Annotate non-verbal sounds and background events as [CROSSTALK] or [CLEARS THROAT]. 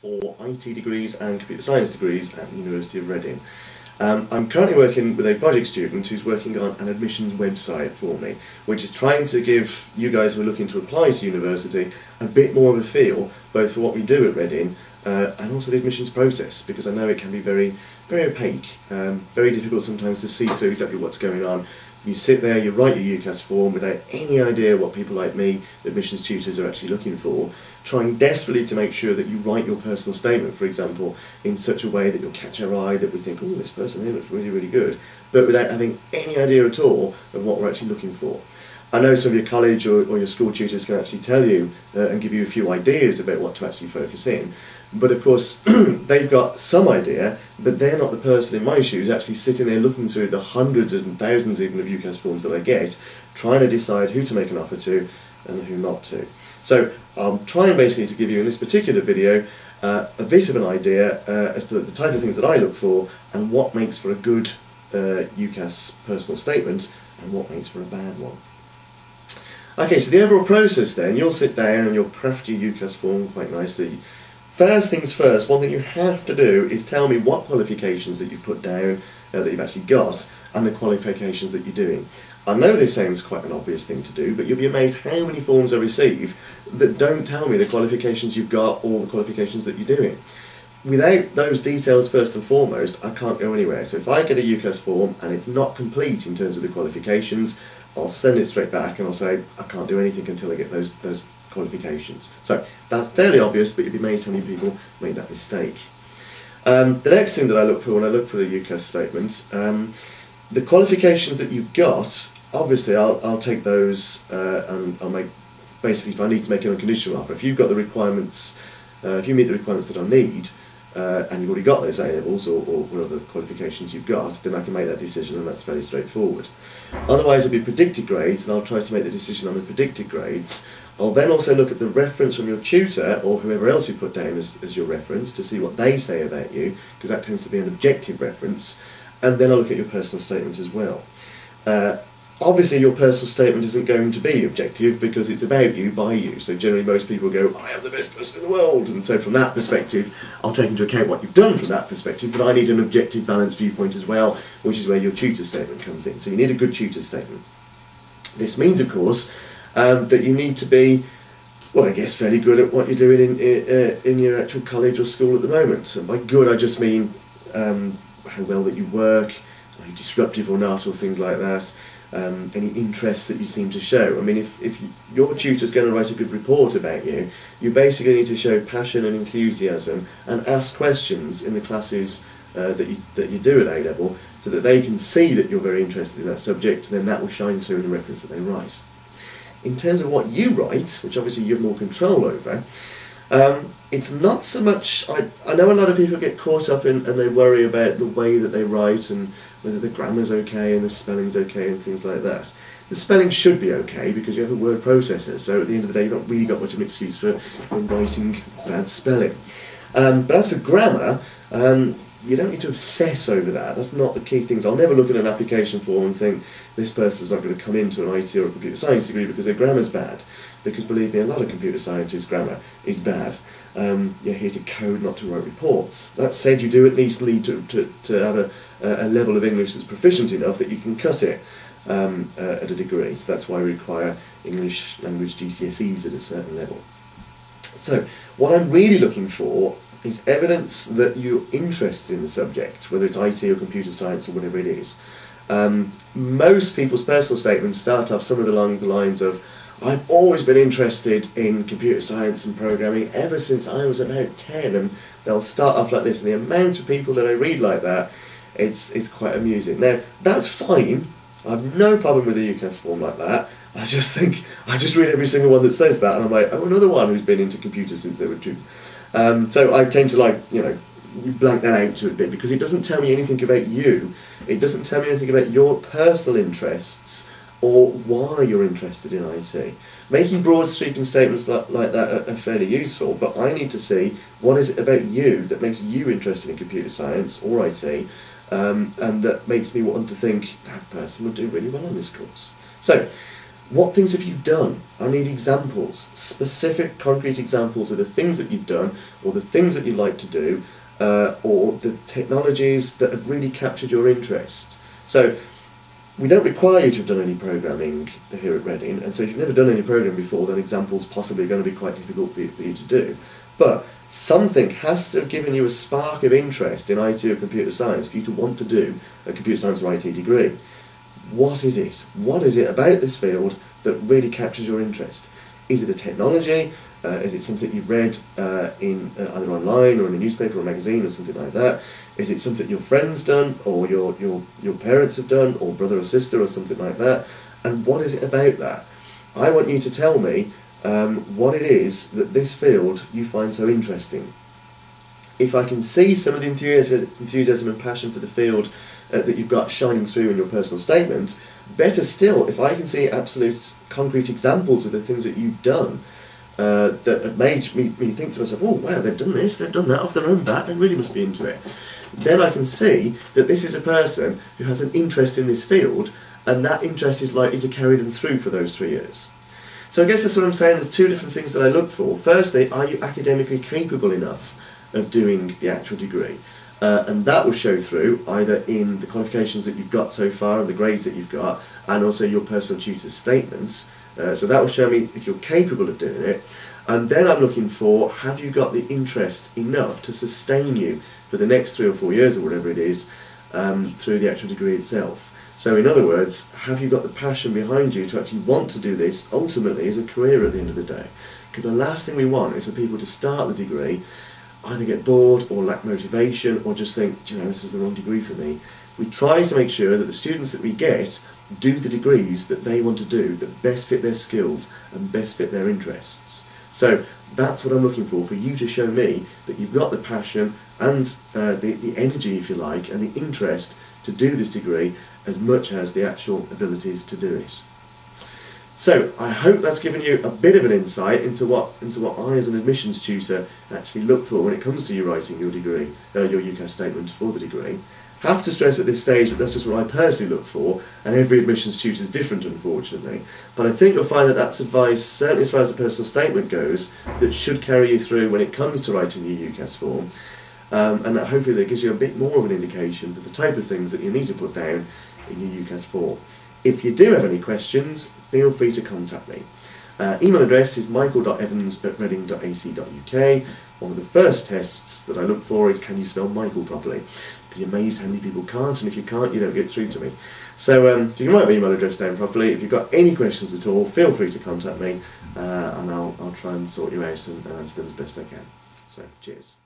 for IT degrees and computer science degrees at the University of Reading. Um, I'm currently working with a project student who's working on an admissions website for me, which is trying to give you guys who are looking to apply to university a bit more of a feel, both for what we do at Reading uh, and also the admissions process, because I know it can be very, very opaque, um, very difficult sometimes to see through exactly what's going on, you sit there, you write your UCAS form without any idea what people like me, admissions tutors, are actually looking for, trying desperately to make sure that you write your personal statement, for example, in such a way that you'll catch our eye, that we think, oh, this person here looks really, really good, but without having any idea at all of what we're actually looking for. I know some of your college or, or your school tutors can actually tell you uh, and give you a few ideas about what to actually focus in, but of course, [CLEARS THROAT] they've got some idea, but they're not the person in my shoes actually sitting there looking through the hundreds and thousands even of UCAS forms that I get, trying to decide who to make an offer to and who not to. So I'm trying basically to give you in this particular video uh, a bit of an idea uh, as to the type of things that I look for and what makes for a good uh, UCAS personal statement and what makes for a bad one. Okay, so the overall process then, you'll sit down and you'll craft your UCAS form quite nicely. First things first, one thing you have to do is tell me what qualifications that you've put down uh, that you've actually got and the qualifications that you're doing. I know this sounds quite an obvious thing to do, but you'll be amazed how many forms I receive that don't tell me the qualifications you've got or the qualifications that you're doing. Without those details first and foremost, I can't go anywhere. So if I get a UCAS form and it's not complete in terms of the qualifications, I'll send it straight back and I'll say I can't do anything until I get those those qualifications. So that's fairly obvious, but you'd be amazed how many people make that mistake. Um, the next thing that I look for when I look for the UCAS statement, um, the qualifications that you've got, obviously I'll, I'll take those uh, and I'll make, basically if I need to make an unconditional offer, if you've got the requirements, uh, if you meet the requirements that I need, uh, and you've already got those A levels or, or whatever qualifications you've got, then I can make that decision and that's fairly straightforward. Otherwise, it'll be predicted grades, and I'll try to make the decision on the predicted grades. I'll then also look at the reference from your tutor or whoever else you put down as, as your reference to see what they say about you, because that tends to be an objective reference, and then I'll look at your personal statement as well. Uh, obviously, your personal statement isn't going to be objective because it's about you, by you, so generally most people go, I am the best person in the world, and so from that perspective, I'll take into account what you've done from that perspective, but I need an objective, balanced viewpoint as well, which is where your tutor statement comes in. So you need a good tutor statement. This means, of course, um, that you need to be, well, I guess, fairly good at what you're doing in, in, uh, in your actual college or school at the moment. And by good, I just mean um, how well that you work, are you disruptive or not, or things like that. Um, any interest that you seem to show. I mean, if, if you, your tutor's going to write a good report about you, you basically need to show passion and enthusiasm and ask questions in the classes uh, that, you, that you do at A level so that they can see that you're very interested in that subject then that will shine through in the reference that they write in terms of what you write, which obviously you have more control over, um, it's not so much. I, I know a lot of people get caught up in and they worry about the way that they write and whether the grammar's okay and the spelling's okay and things like that. The spelling should be okay because you have a word processor, so at the end of the day, you've not really got much of an excuse for, for writing bad spelling. Um, but as for grammar, um, you don't need to obsess over that. That's not the key things. I'll never look at an application form and think this person's not going to come into an IT or a computer science degree because their grammar's bad. Because believe me, a lot of computer scientists' grammar is bad. Um, you're here to code, not to write reports. That said, you do at least need to, to, to have a, a level of English that's proficient enough that you can cut it um, uh, at a degree. So that's why we require English language GCSEs at a certain level. So, what I'm really looking for is evidence that you're interested in the subject, whether it's IT or computer science or whatever it is. Um, most people's personal statements start off somewhere along the lines of, I've always been interested in computer science and programming ever since I was about 10, and they'll start off like this. And the amount of people that I read like that, it's, it's quite amusing. Now, that's fine. I have no problem with a UCAS form like that. I just think, I just read every single one that says that, and I'm like, oh, another one who's been into computers since they were two. Um, so I tend to like, you know, you blank that out to a bit because it doesn't tell me anything about you. It doesn't tell me anything about your personal interests or why you're interested in IT. Making broad sweeping statements like, like that are, are, fairly useful, but I need to see what is it about you that makes you interested in computer science or IT um, and that makes me want to think that person would do really well on this course. So what things have you done? I need examples, specific, concrete examples of the things that you've done, or the things that you'd like to do, uh, or the technologies that have really captured your interest. So, we don't require you to have done any programming here at Reading, and so if you've never done any programming before, then examples possibly are going to be quite difficult for you, for you to do. But something has to have given you a spark of interest in IT or computer science for you to want to do a computer science or IT degree. What is it? What is it about this field that really captures your interest? Is it a technology? Uh, is it something you've read uh, in uh, either online or in a newspaper or magazine or something like that? Is it something your friends done or your, your, your parents have done or brother or sister or something like that? And what is it about that? I want you to tell me um, what it is that this field you find so interesting. If I can see some of the enthusiasm and passion for the field uh, that you've got shining through in your personal statement, better still, if I can see absolute concrete examples of the things that you've done uh, that have made me, me think to myself, oh wow, they've done this, they've done that off their own bat, they really must be into it. Then I can see that this is a person who has an interest in this field, and that interest is likely to carry them through for those three years. So I guess that's what I'm saying. There's two different things that I look for. Firstly, are you academically capable enough of doing the actual degree? Uh, and that will show through either in the qualifications that you've got so far and the grades that you've got, and also your personal tutor's statements. Uh, so that will show me if you're capable of doing it. And then I'm looking for have you got the interest enough to sustain you for the next three or four years or whatever it is um, through the actual degree itself. So, in other words, have you got the passion behind you to actually want to do this ultimately as a career at the end of the day? Because the last thing we want is for people to start the degree, either get bored or lack motivation or just think, you know, this is the wrong degree for me. We try to make sure that the students that we get do the degrees that they want to do that best fit their skills and best fit their interests. So that's what I'm looking for, for you to show me that you've got the passion and uh, the, the energy, if you like, and the interest to do this degree as much as the actual abilities to do it. So I hope that's given you a bit of an insight into what into what I, as an admissions tutor, actually look for when it comes to you writing your degree, uh, your UCAS statement for the degree. Have to stress at this stage that that's just what I personally look for, and every admissions tutor is different, unfortunately. But I think you'll find that that's advice, certainly as far as a personal statement goes, that should carry you through when it comes to writing your UCAS form. Um, and hopefully that gives you a bit more of an indication for the type of things that you need to put down in your UCAS form. If you do have any questions, feel free to contact me. Uh, email address is michael.evans at reading.ac.uk. One of the first tests that I look for is can you spell Michael properly? You're amazed how many people can't, and if you can't, you don't get through to me. So um, you can write my email address down properly. If you've got any questions at all, feel free to contact me, uh, and I'll, I'll try and sort you out and, and answer them as best I can. So, cheers.